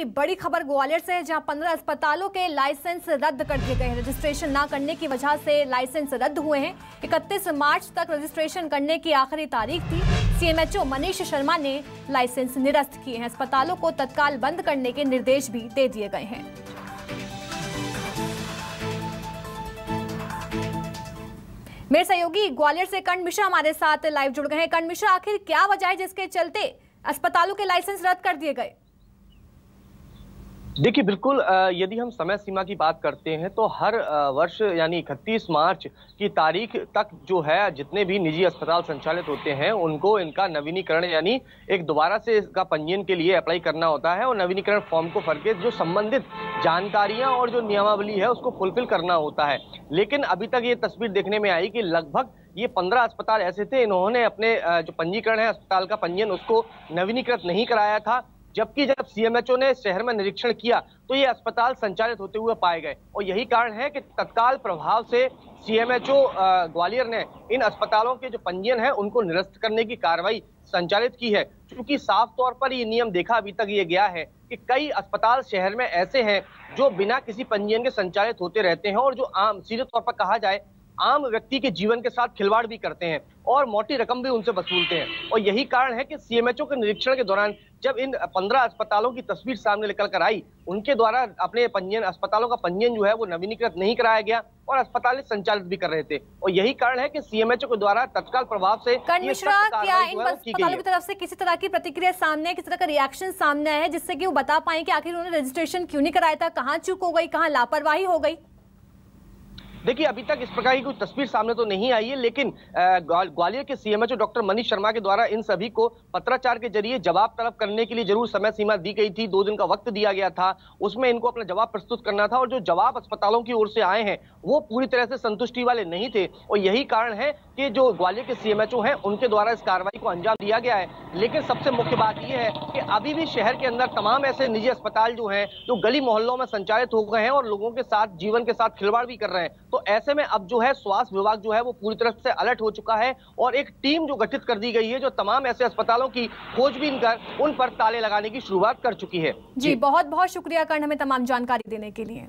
अभी बड़ी खबर ग्वालियर से है जहाँ 15 अस्पतालों के लाइसेंस रद्द कर दिए गए हैं। रजिस्ट्रेशन ना करने की वजह से लाइसेंस रद्द हुए हैं। 31 मार्च तक रजिस्ट्रेशन करने की आखिरी तारीख थी। सीएमएचओ मनीष शर्मा ने लाइसेंस निरस्त किए हैं। अस्पतालों को तत्काल बंद करने के निर्देश भी दे दिए गए हैं। मेरे सहयोगी, ग्वालियर से कर्ण मिश्रा हमारे साथ लाइव जुड़ गए हैं। कर्ण मिश्रा, आखिर क्या वजह है जिसके चलते अस्पतालों के लाइसेंस रद्द कर दिए गए? देखिए, बिल्कुल यदि हम समय सीमा की बात करते हैं तो हर वर्ष यानी इकतीस मार्च की तारीख तक जो है, जितने भी निजी अस्पताल संचालित होते हैं, उनको इनका नवीनीकरण यानी एक दोबारा से इसका पंजीयन के लिए अप्लाई करना होता है और नवीनीकरण फॉर्म को भर जो संबंधित जानकारियाँ और जो नियमावली है, उसको फुलफिल करना होता है। लेकिन अभी तक ये तस्वीर देखने में आई कि लगभग ये पंद्रह अस्पताल ऐसे थे, इन्होंने अपने जो पंजीकरण है, अस्पताल का पंजीयन, उसको नवीनीकृत नहीं कराया था। जबकि जब सीएमएचओ ने शहर में निरीक्षण किया तो ये अस्पताल संचालित होते हुए पाए गए। और यही कारण है कि तत्काल प्रभाव से सीएमएचओ ग्वालियर ने इन अस्पतालों के जो पंजीयन है, उनको निरस्त करने की कार्रवाई संचालित की है। क्योंकि साफ़ तौर पर ये नियम देखा अभी तक ये गया है कि कई अस्पताल शहर में ऐसे हैं, जो बिना किसी पंजीयन के संचालित होते रहते हैं और जो आम, सीधे तौर पर कहा जाए आम व्यक्ति के जीवन के साथ खिलवाड़ भी करते हैं और मोटी रकम भी उनसे वसूलते हैं। और यही कारण है कि सीएमएचओ के निरीक्षण के दौरान जब इन पंद्रह अस्पतालों की तस्वीर सामने निकल कर आई उनके द्वारा अपने पंजीयन अस्पतालों का पंजीयन जो है वो नवीनीकृत नहीं कराया गया और अस्पताल संचालित भी कर रहे थे। और यही कारण है कि सीएमएचओ के द्वारा तत्काल प्रभाव से मिश्रा क्या इन अस्पतालों की तरफ़ से किसी तरह की प्रतिक्रिया सामने किसी तरह का रिएक्शन सामने आया है जिससे की वो बता पाए की आखिर उन्होंने रजिस्ट्रेशन क्यों नहीं कराया था कहाँ चूक हो गई कहाँ लापरवाही हो गई? देखिए, अभी तक इस प्रकार की कोई तस्वीर सामने तो नहीं आई है, लेकिन ग्वालियर के सीएमएचओ डॉक्टर मनीष शर्मा के द्वारा इन सभी को पत्राचार के ज़रिए जवाब तलब करने के लिए ज़रूर समय सीमा दी गई थी, दो दिन का वक्त दिया गया था। उसमें इनको अपना जवाब प्रस्तुत करना था और जो जवाब अस्पतालों की ओर से आए हैं, वो पूरी तरह से संतुष्टि वाले नहीं थे। और यही कारण है कि जो ग्वालियर के सीएमएचओ हैं, उनके द्वारा इस कार्रवाई को अंजाम दिया गया है। लेकिन सबसे मुख्य बात यह है कि अभी भी शहर के अंदर तमाम ऐसे निजी अस्पताल जो हैं, जो गली मोहल्लों में संचालित हो गए हैं और लोगों के साथ, जीवन के साथ खिलवाड़ भी कर रहे हैं। तो ऐसे में अब जो है स्वास्थ्य विभाग जो है वो पूरी तरह से अलर्ट हो चुका है और एक टीम जो गठित कर दी गई है, जो तमाम ऐसे अस्पतालों की खोजबीन कर उन पर ताले लगाने की शुरुआत कर चुकी है जी जी। बहुत बहुत शुक्रिया कर्ण, हमें तमाम जानकारी देने के लिए